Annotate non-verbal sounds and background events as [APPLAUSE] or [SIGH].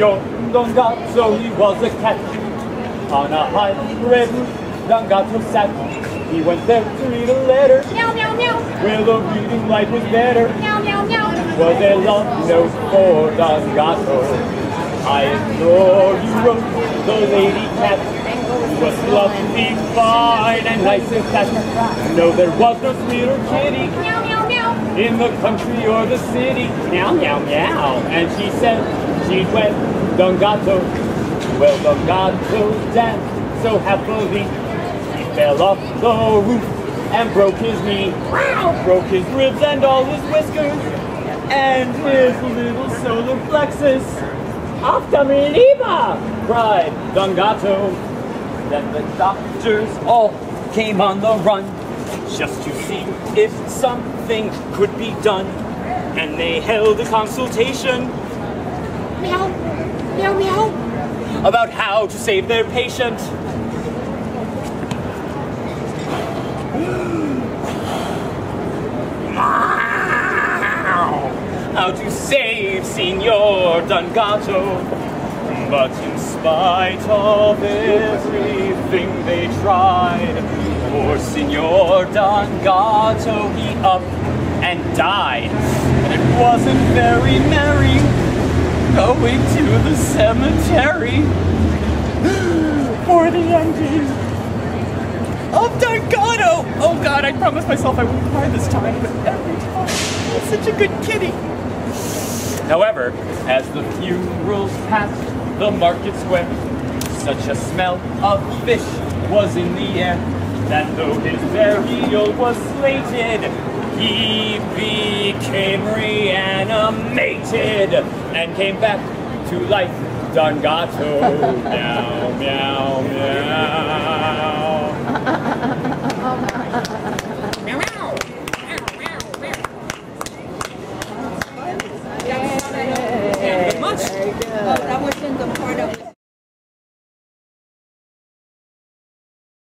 Your Don Gato, he was a cat. On a high red Don Gato sat. He went there to read a letter. Meow, meow, meow. Where the reading light was better. Meow, meow, meow. Was a love note for Don Gato. I adore you wrote the lady cat. Was fluffy, fine, and nice and fat. No, there was no sweeter kitty Meow, meow, meow. in the country or the city. Meow, meow, meow. And she said she'd wed Don Gato. Well, Don Gato danced so happily. He fell off the roof and broke his knee. Broke his ribs and all his whiskers. And his little solar plexus. After me, Lima! cried Don Gato. Then the doctors all came on the run just to see if something could be done. And they held a consultation Meow. Meow, meow. about how to save their patient. How to save Señor Don Gato. But in spite of everything they tried, poor Signor Dangato, he up and died. And it wasn't very merry going to the cemetery for the ending oh, of Don Gato. Oh, oh God, I promised myself I wouldn't cry this time, but every time, he's such a good kitty. However, as the funerals passed the market square, such a smell of fish was in the air that though his burial was slated, he became reanimated and came back to life. Don Gato, [LAUGHS] meow, meow, meow.